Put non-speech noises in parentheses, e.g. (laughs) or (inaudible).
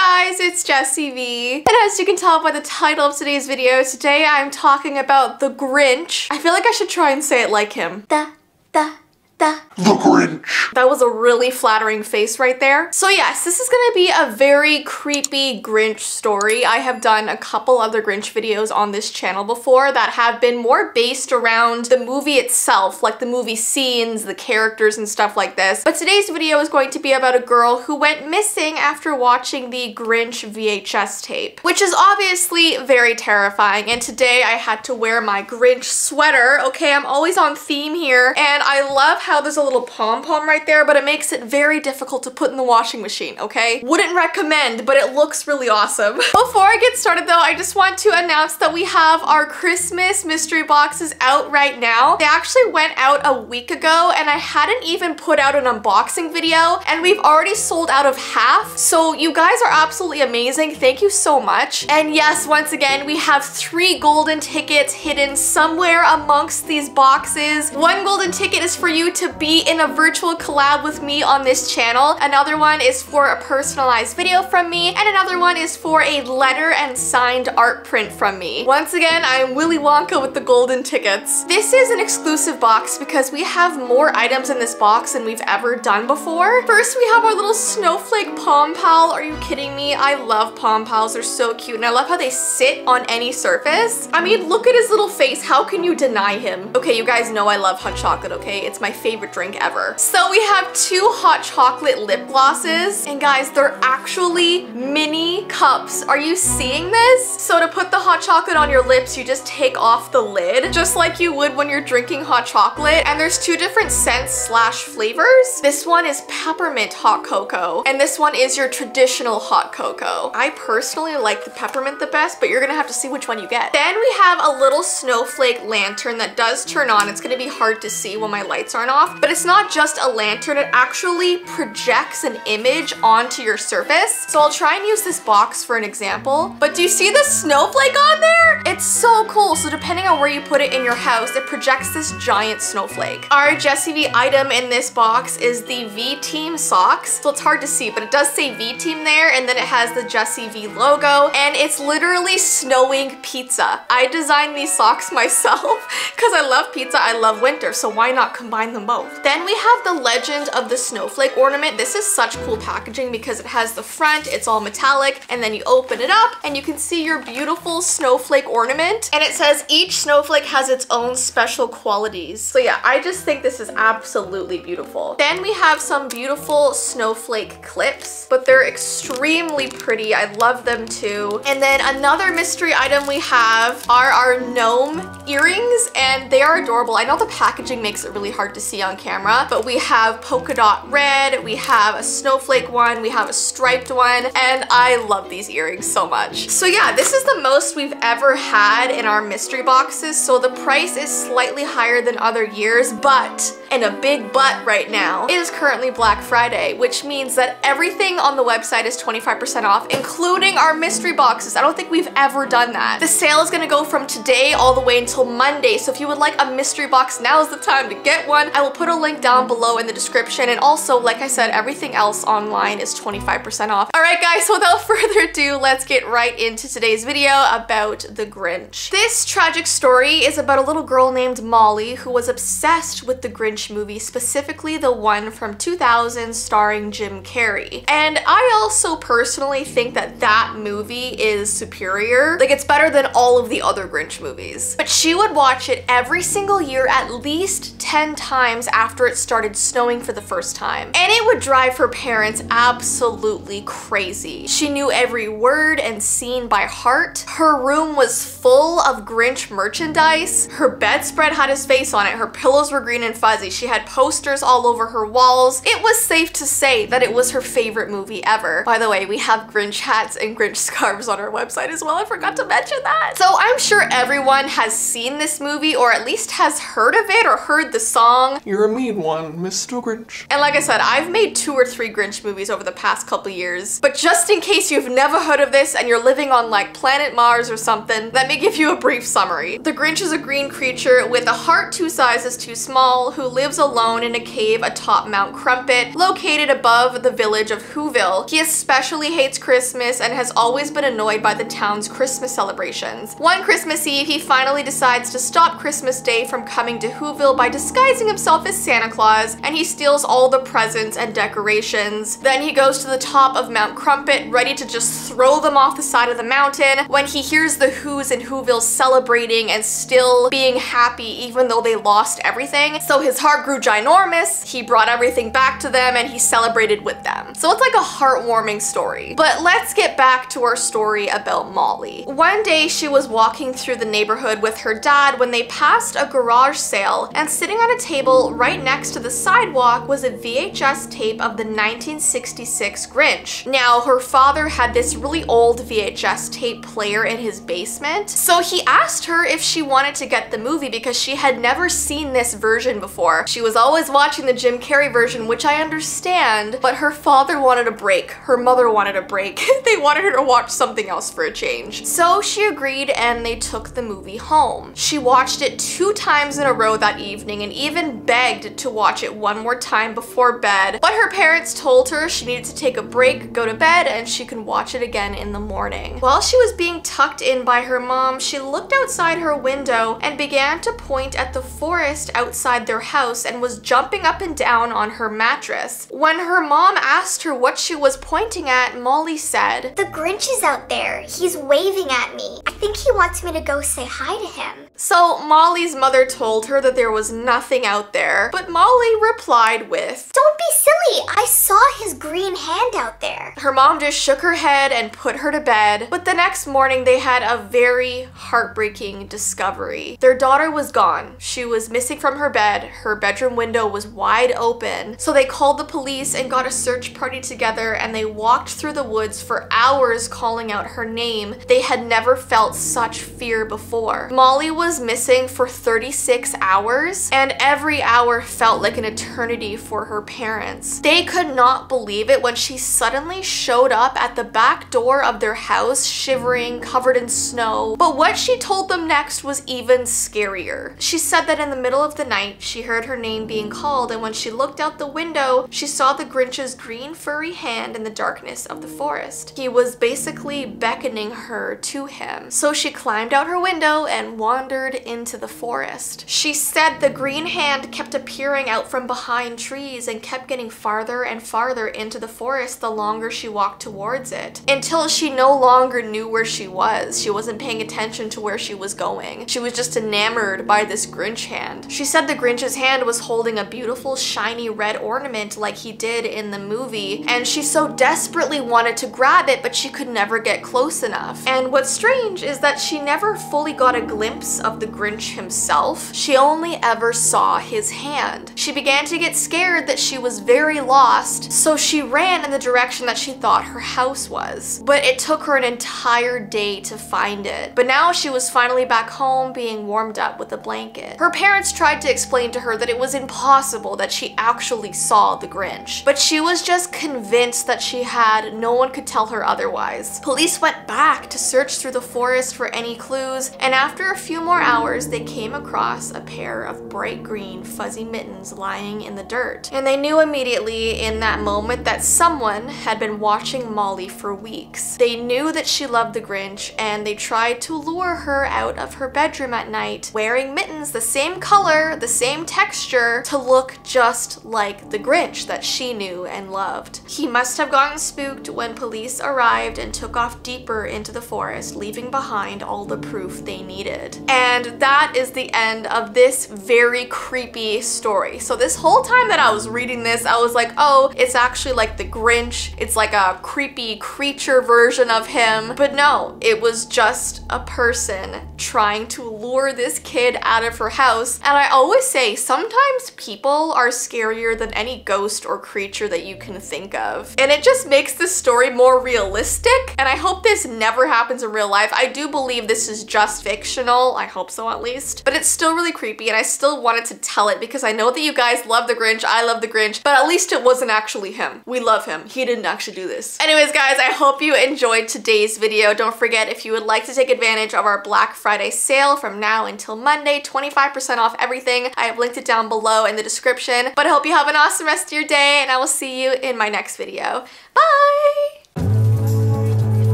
guys, it's Jessii Vee. And as you can tell by the title of today's video, today I'm talking about the Grinch. I feel like I should try and say it like him. Da, da. The Grinch. That was a really flattering face right there. So yes, this is gonna be a very creepy Grinch story. I have done a couple other Grinch videos on this channel before that have been more based around the movie itself, like the movie scenes, the characters and stuff like this. But today's video is going to be about a girl who went missing after watching the Grinch VHS tape, which is obviously very terrifying. And today I had to wear my Grinch sweater. Okay, I'm always on theme here. And I love how there's a little pom-pom right there, but it makes it very difficult to put in the washing machine, okay? Wouldn't recommend, but it looks really awesome. (laughs) Before I get started though, I just want to announce that we have our Christmas mystery boxes out right now. They actually went out a week ago and I hadn't even put out an unboxing video and we've already sold out of half. So you guys are absolutely amazing. Thank you so much. And yes, once again, we have three golden tickets hidden somewhere amongst these boxes. One golden ticket is for you to be in a virtual collab with me on this channel. Another one is for a personalized video from me, and another one is for a letter and signed art print from me. Once again, I'm Willy Wonka with the golden tickets. This is an exclusive box because we have more items in this box than we've ever done before. First, we have our little snowflake pom pal. Are you kidding me? I love pom pals. They're so cute, and I love how they sit on any surface. I mean, look at his little face. How can you deny him? Okay, you guys know I love hot chocolate, okay? It's my favorite drink ever. So we have two hot chocolate lip glosses. And guys, they're actually mini cups. Are you seeing this? So to put the hot chocolate on your lips, you just take off the lid, just like you would when you're drinking hot chocolate. And there's two different scents slash flavors. This one is peppermint hot cocoa, and this one is your traditional hot cocoa. I personally like the peppermint the best, but you're gonna have to see which one you get. Then we have a little snowflake lantern that does turn on. It's gonna be hard to see when my lights aren't off, but it's not just a lantern, it actually projects an image onto your surface. So I'll try and use this box for an example. But do you see the snowflake on there? It's so cool. So depending on where you put it in your house, it projects this giant snowflake. Our Jessii Vee item in this box is the V-Team socks. So it's hard to see, but it does say V-Team there, and then it has the Jessii Vee logo, and it's literally snowing pizza. I designed these socks (laughs) myself because I love pizza, I love winter, so why not combine them both? Then we have the legend of the snowflake ornament. This is such cool packaging because it has the front, it's all metallic, and then you open it up and you can see your beautiful snowflake ornament. And it says each snowflake has its own special qualities. So yeah, I just think this is absolutely beautiful. Then we have some beautiful snowflake clips, but they're extremely pretty. I love them too. And then another mystery item we have are our gnome earrings, and they are adorable. I know the packaging makes it really hard to see on camera, but we have polka dot red, we have a snowflake one, we have a striped one, and I love these earrings so much. So yeah, this is the most we've ever had in our mystery boxes, so the price is slightly higher than other years, but, and a big but right now, it is currently Black Friday, which means that everything on the website is 25% off, including our mystery boxes. I don't think we've ever done that. The sale is gonna go from today all the way until Monday, so if you would like a mystery box, now is the time to get one. I will put a link down below in the description, and also, like I said, everything else online is 25% off. All right, guys, so without (laughs) further ado, let's get right into today's video about the Grinch. This tragic story is about a little girl named Molly who was obsessed with the Grinch movie, specifically the one from 2000 starring Jim Carrey. And I also personally think that that movie is superior. Like, it's better than all of the other Grinch movies. But she would watch it every single year at least 10 times after it started snowing for the first time. And it would drive her parents absolutely crazy. She knew every word and scene by heart. Her room was full of Grinch merchandise. Her bedspread had his face on it. Her pillows were green and fuzzy. She had posters all over her walls. It was safe to say that it was her favorite movie ever. By the way, we have Grinch hats and Grinch (laughs) scarves on our website as well. I forgot to mention that. So I'm sure everyone has seen this movie or at least has heard of it or heard the song. You're a mean one, Mr. Grinch. And like I said, I've made two or three Grinch movies over the past couple years. But just in case you've never heard of this and you're living on like planet Mars or something, let me give you a brief summary. The Grinch is a green creature with a heart two sizes too small who lives lives alone in a cave atop Mount Crumpet, located above the village of Whoville. He especially hates Christmas and has always been annoyed by the town's Christmas celebrations. One Christmas Eve, he finally decides to stop Christmas Day from coming to Whoville by disguising himself as Santa Claus, and he steals all the presents and decorations. Then he goes to the top of Mount Crumpet, ready to just throw them off the side of the mountain, when he hears the Who's in Whoville celebrating and still being happy even though they lost everything. So his heart grew ginormous, he brought everything back to them, and he celebrated with them. So it's like a heartwarming story. But let's get back to our story about Molly. One day she was walking through the neighborhood with her dad when they passed a garage sale, and sitting on a table right next to the sidewalk was a VHS tape of the 1966 Grinch. Now, her father had this really old VHS tape player in his basement, so he asked her if she wanted to get the movie because she had never seen this version before. She was always watching the Jim Carrey version, which I understand, but her father wanted a break. Her mother wanted a break. (laughs) they wanted her to watch something else for a change. So she agreed and they took the movie home. She watched it two times in a row that evening and even begged to watch it one more time before bed, but her parents told her she needed to take a break, go to bed, and she can watch it again in the morning. While she was being tucked in by her mom, she looked outside her window and began to point at the forest outside their house and was jumping up and down on her mattress. When her mom asked her what she was pointing at, Molly said, The Grinch is out there. He's waving at me. I think he wants me to go say hi to him. So Molly's mother told her that there was nothing out there, but Molly replied with, Don't be silly. I saw his green hand out there. Her mom just shook her head and put her to bed, but the next morning they had a very heartbreaking discovery. Their daughter was gone. She was missing from her bed. Her bedroom window was wide open. So they called the police and got a search party together and they walked through the woods for hours calling out her name. They had never felt such fear before. Molly was missing for 36 hours and every hour felt like an eternity for her parents. They could not believe it when she suddenly showed up at the back door of their house shivering, covered in snow. But what she told them next was even scarier. She said that in the middle of the night, she heard her name being called and when she looked out the window, she saw the Grinch's green furry hand in the darkness of the forest. He was basically beckoning her to him. So she climbed out her window and wandered into the forest. She said the green hand kept appearing out from behind trees and kept getting farther and farther into the forest the longer she walked towards it, until she no longer knew where she was. She wasn't paying attention to where she was going. She was just enamored by this Grinch hand. She said the Grinch's hand was holding a beautiful shiny red ornament like he did in the movie, and she so desperately wanted to grab it, but she could never get close enough. And what's strange is that she never fully got a glimpse of the Grinch himself. She only ever saw his hand. She began to get scared that she was very lost, so she ran in the direction that she thought her house was. But it took her an entire day to find it. But now she was finally back home being warmed up with a blanket. Her parents tried to explain to her that it was impossible that she actually saw the Grinch, but she was just convinced that she had. No one could tell her otherwise. Police went back to search through the forest for any clues, and after a few more hours, they came across a pair of bright green fuzzy mittens lying in the dirt. And they knew immediately in that moment that someone had been watching Molly for weeks. They knew that she loved the Grinch, and they tried to lure her out of her bedroom at night, wearing mittens the same color, the same texture, to look just like the Grinch that she knew and loved. He must have gotten spooked when police arrived and took off deeper into the forest, leaving behind all the proof they needed. And that is the end of this very creepy story. So this whole time that I was reading this, I was like, oh, it's actually like the Grinch. It's like a creepy creature version of him. But no, it was just a person trying to lure this kid out of her house. And I always say, sometimes people are scarier than any ghost or creature that you can think of. And it just makes the story more realistic. And I hope this never happens in real life. I do believe this is just fictional. I hope so at least. But it's still really creepy and I still wanted to tell it because I know that you guys love the Grinch. I love the Grinch. Grinch, but at least it wasn't actually him. We love him. He didn't actually do this. Anyways, guys, I hope you enjoyed today's video. Don't forget, if you would like to take advantage of our Black Friday sale from now until Monday, 25% off everything, I have linked it down below in the description. But I hope you have an awesome rest of your day, and I will see you in my next video. Bye!